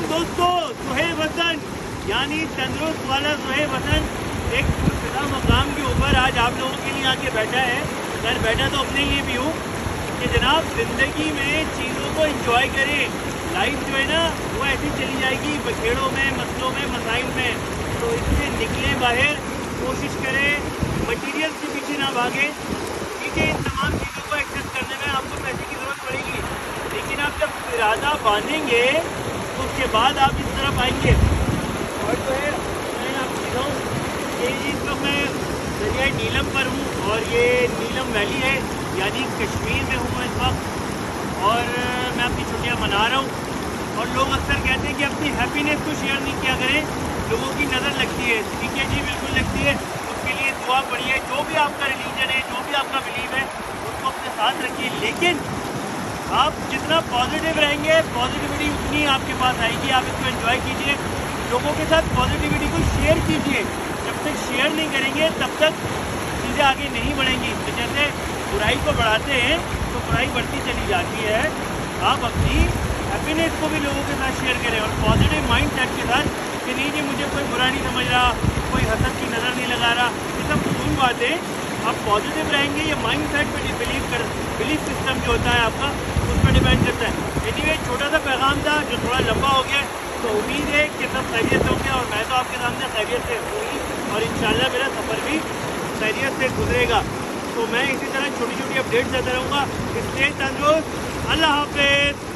वालेकुम दोस्तों सुहेब हसन यानी तंदुरुस्त वाला सुहेब हसन एक खुदा मकाम के ऊपर आज आप लोगों के लिए आके बैठा है। घर बैठा तो अपने लिए भी हूँ। कि जनाब, ज़िंदगी में चीज़ों को इंजॉय करें। लाइफ जो है ना, वो ऐसी चली जाएगी, बखेड़ों में मसलों में, मसाइल में। तो इससे निकले बाहर, कोशिश करें मटीरियल के पीछे ना भागे। ठीक है, इन तमाम चीज़ों को एक्सेस करने में आपको पैसे की ज़रूरत पड़ेगी। लेकिन आप जब इरादा बांधेंगे उसके बाद आप इस तरफ़ आएँगे। और जो है, मैं आपको दिखाऊँ, ये इस वक्त मैं दरिया नीलम पर हूँ और ये नीलम वैली है, यानी कश्मीर में हूँ इस वक्त। और मैं अपनी छुट्टियाँ मना रहा हूँ। और लोग अक्सर कहते हैं कि अपनी हैप्पीनेस को शेयर नहीं किया करें, लोगों की नज़र लगती है। ठीक है जी, बिल्कुल लगती है। उसके लिए दुआ पढ़िए, जो भी आपका रिलीजन है, जो भी आपका बिलीव है, उसको अपने साथ रखिए। लेकिन आप जितना पॉजिटिव रहेंगे पॉजिटिविटी उतनी आपके पास आएगी। आप इसको एंजॉय कीजिए। लोगों के साथ पॉजिटिविटी को शेयर कीजिए। जब तक शेयर नहीं करेंगे, तब तक चीज़ें आगे नहीं बढ़ेंगी। तो जैसे बुराई को बढ़ाते हैं तो बुराई बढ़ती चली जाती है। आप अपनी हैप्पीनेस को भी लोगों के साथ शेयर करें और पॉजिटिव माइंड सेट के साथ कि नहीं जी, मुझे कोई बुरा नहीं समझ रहा, कोई हसद की नज़र नहीं लगा रहा। ये सब फजूल बातें आप पॉजिटिव रहेंगे, ये माइंड सेट पर बिलीव कर बिलीफ सिस्टम जो होता है आपका, उस पर डिपेंड करता है। एनी वे छोटा सा पैगाम था, जो थोड़ा लंबा हो गया तो उम्मीद है कि सब खैरियत होंगे, और मैं तो आपके सामने खैरियत से होंगी और इन मेरा सफ़र भी खैरियत से गुजरेगा। तो मैं इसी तरह छोटी छोटी अपडेट देता रहूँगा। इसलिए तंदुरुस्त, अल्लाह हाफिज़।